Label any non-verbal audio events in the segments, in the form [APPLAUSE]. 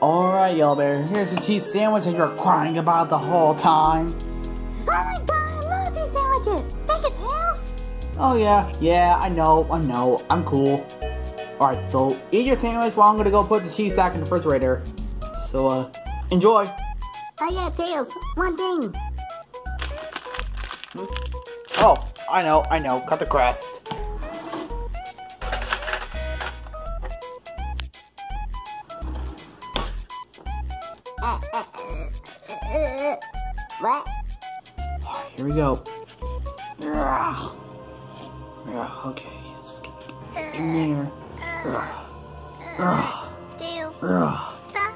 Alright, Yellow Bear, here's your cheese sandwich that you're crying about the whole time. Oh my god, I love these sandwiches. Take it, Tails. Oh yeah, yeah, I know, I know, I'm cool. Alright, so eat your sandwich while I'm gonna go put the cheese back in the refrigerator. So, uh, enjoy. Oh yeah, Tails, one thing. Oh, I know, I know, cut the crust. [LAUGHS] What? Here we go. Yeah, okay, let's get in there. Ugh. Ugh. Tails, Ugh. stop.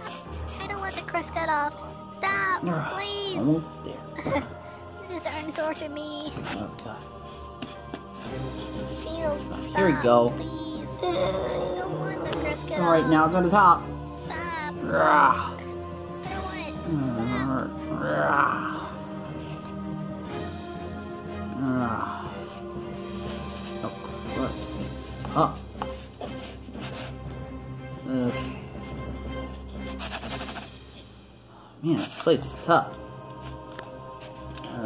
I don't want the crust cut off. Stop, please. Almost there. [LAUGHS] This is starting to torture me. Oh god. Tails, Here we stop, go. Please. [LAUGHS] I don't want the crust cut Alright, off. now it's on the top. Stop. Stop. Okay. Man, this place is tough.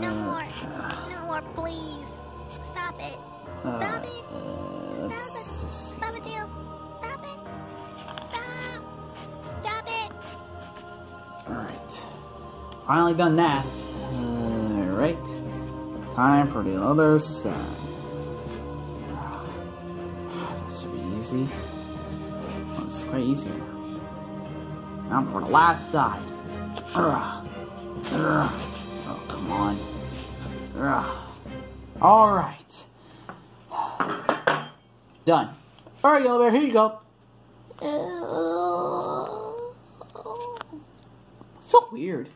No Uh, more. No more, please. Stop it. Stop it. uh, Stop it. Stop it, Tails. Stop it. Finally done that. Alright. Time for the other side. [SIGHS] This should be easy. Oh, it's quite easy. Now for the last side. Oh, come on. Alright. Done. Alright, Yellow Bear, here you go. So weird.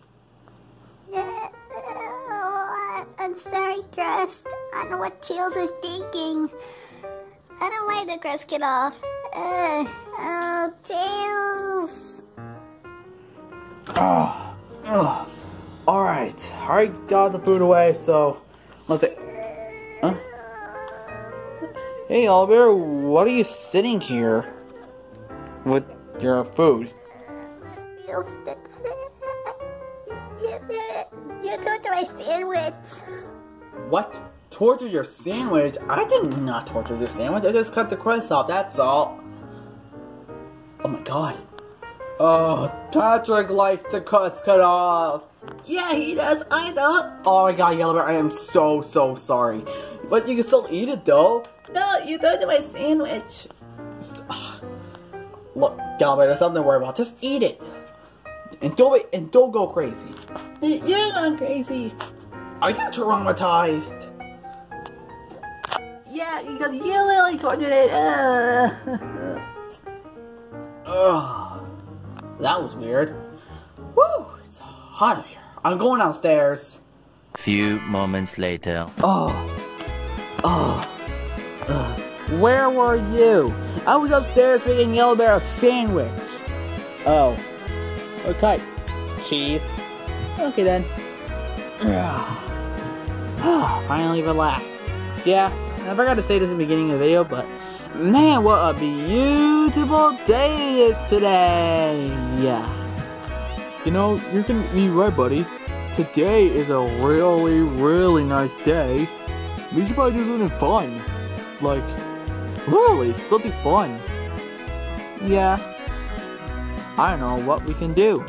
I don't know what Tails is thinking. I don't like the crust get off. Uh, oh, Tails. Ah, ugh. Alright, I already got the food away, so let's it. Huh? Hey, Oliver, what are you sitting here with your food? You [LAUGHS] took my sandwich. What? Torture your sandwich? I did not torture your sandwich. I just cut the crust off, that's all. Oh my god. Oh, Patrick likes the crust cut off. Yeah, he does. I know. Oh my god, Yellow Bear, I am so, so sorry. But you can still eat it though. No, you took my sandwich. [SIGHS] Look, Yellow Bear, there's something to worry about. Just eat it. And don't and don't go crazy. You're going crazy. Are you traumatized? Yeah, because you literally tortured it. Uh. Ugh. That was weird. Woo! It's hot up here. I'm going downstairs. Few moments later. Oh. Oh. Ugh. Where were you? I was upstairs making Yellow Bear a sandwich. Oh. Okay. Cheese. Okay then. Ugh. [SIGHS] Finally relax. Yeah, I forgot to say this in the beginning of the video, but man, what a beautiful day it is today. Yeah. You know, you're gonna be right, buddy. Today is a really, really nice day. We should probably do something fun. Like, literally, something fun. Yeah. I don't know what we can do.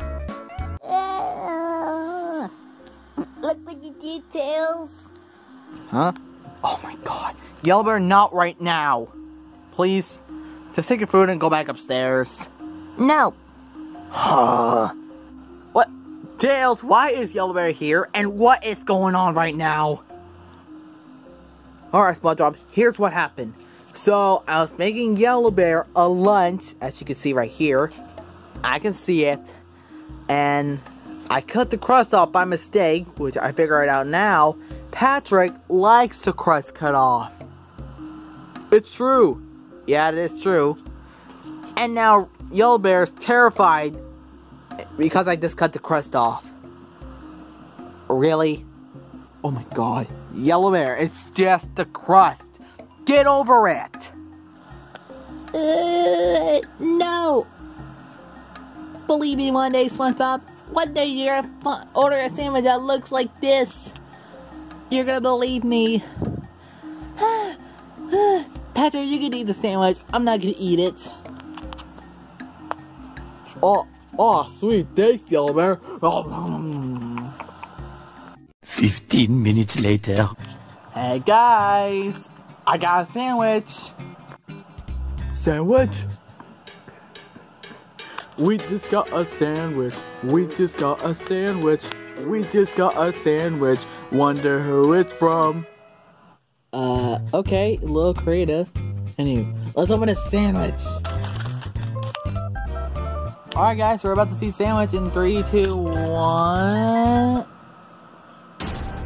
What you did, Tails. Huh? Oh my god. Yellow Bear, not right now. Please, just take your food and go back upstairs. No. Huh. what? Tails, why is Yellow Bear here? And what is going on right now? Alright, SpongeBob, here's what happened. So, I was making Yellow Bear a lunch, as you can see right here. I can see it. And I cut the crust off by mistake, which I figure it out now. Patrick likes the crust cut off. It's true. Yeah, it is true. And now Yellow Bear is terrified because I just cut the crust off. Really? Oh my god. Yellow Bear, it's just the crust. Get over it. Uh, no. believe me one day, SpongeBob. One day you're gonna order a sandwich that looks like this. You're gonna believe me. [SIGHS] Patrick, you can eat the sandwich. I'm not gonna eat it. Oh, oh, sweet. Thanks, Yellow Bear. Oh, 15 minutes later. Hey guys, I got a sandwich. sandwich. We just got a sandwich. We just got a sandwich. We just got a sandwich. Wonder who it's from. Uh, okay, a little creative. Anyway, let's open a sandwich. Alright guys, we're about to see sandwich in three, two, one.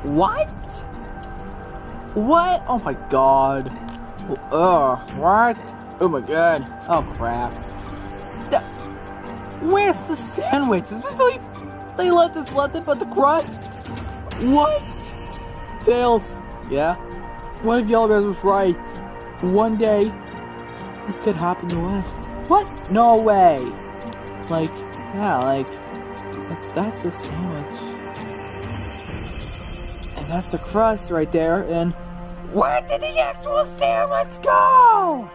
What? What? Oh my god. Ugh, what? Oh my god. Oh crap. Where's the sandwich? Is like, they left us it but the crust? What? Tails. Yeah? What if Yellow Bears was right? One day, this could happen to us. What? No way. Like, yeah, like, that- that's a sandwich. And that's the crust right there, and where did the actual sandwich go?